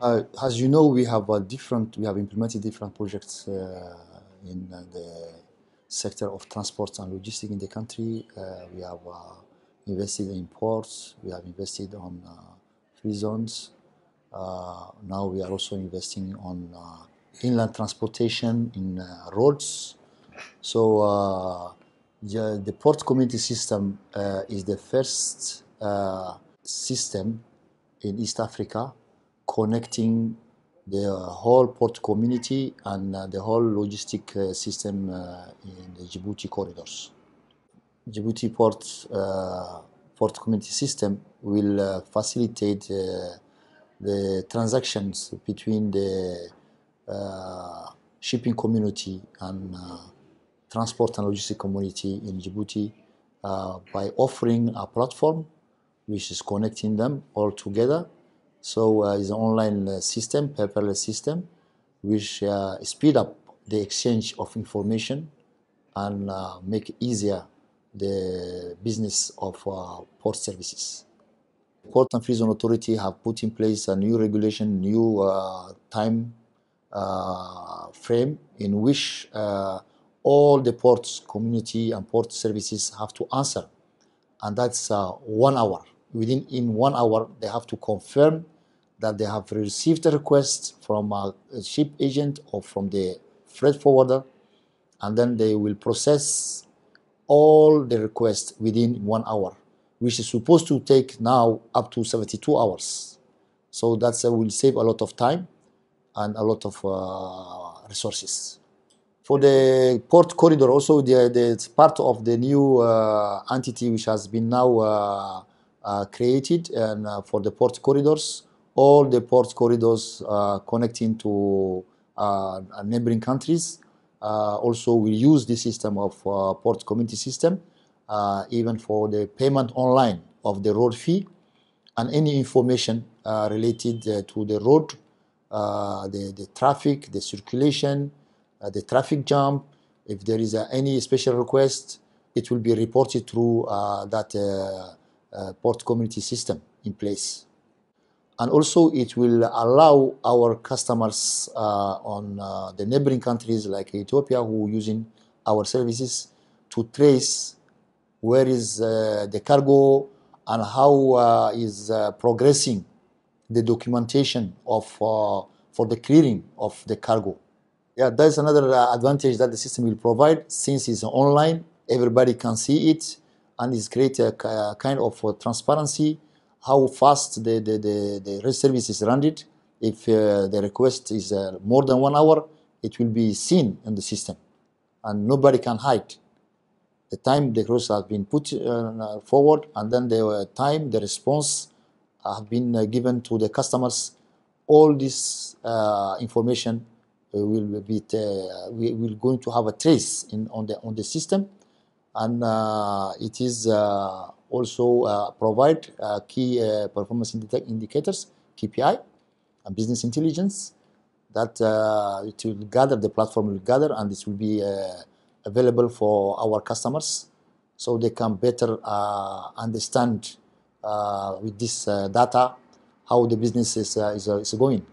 Uh, as you know, we have different, we have implemented different projects uh, in uh, the sector of transport and logistics in the country. Uh, we have uh, invested in ports, we have invested on uh, free zones. now we are also investing on inland transportation in roads. So the, the port community system is the first system in East Africa connecting the whole port community and uh, the whole logistic uh, system uh, in the Djibouti corridors. Djibouti port, port community system will facilitate the transactions between the shipping community and transport and logistic community in Djibouti by offering a platform which is connecting them all together so uh, it's an online uh, system, paperless system, which uh, speed up the exchange of information and uh, make easier the business of uh, port services. Port and Zone Authority have put in place a new regulation, new uh, time frame in which all the ports community and port services have to answer, and that's one hour within in one hour they have to confirm that they have received a request from a, ship agent or from the freight forwarder and then they will process all the requests within one hour which is supposed to take now up to 72 hours. So that uh, will save a lot of time and a lot of uh, resources. For the port corridor also the, the part of the new uh, entity which has been now uh, created and uh, for the port corridors. All the port corridors uh, connecting to uh, uh, neighboring countries uh, also will use the system of port community system, even for the payment online of the road fee and any information related to the road, the, the traffic, the circulation, the traffic jam, if there is any special request, it will be reported through uh, that uh, uh, port community system in place. And also it will allow our customers uh, on uh, the neighboring countries like Ethiopia who are using our services to trace where is the cargo and how is progressing the documentation of for the clearing of the cargo. Yeah, that's another advantage that the system will provide since it's online. Everybody can see it and it's create a, kind of a transparency how fast the, the, the, the service is rendered. If uh, the request is uh, more than one hour, it will be seen in the system and nobody can hide. The time the request has been put uh, forward and then the time the response have been uh, given to the customers, all this uh, information uh, will be we will going to have a trace in on the on the system and uh, it is uh, also uh, provide uh, key uh, performance indicators, KPI, and business intelligence that uh, it will gather, the platform will gather, and this will be available for our customers so they can better understand with this data how the business is, is, is going.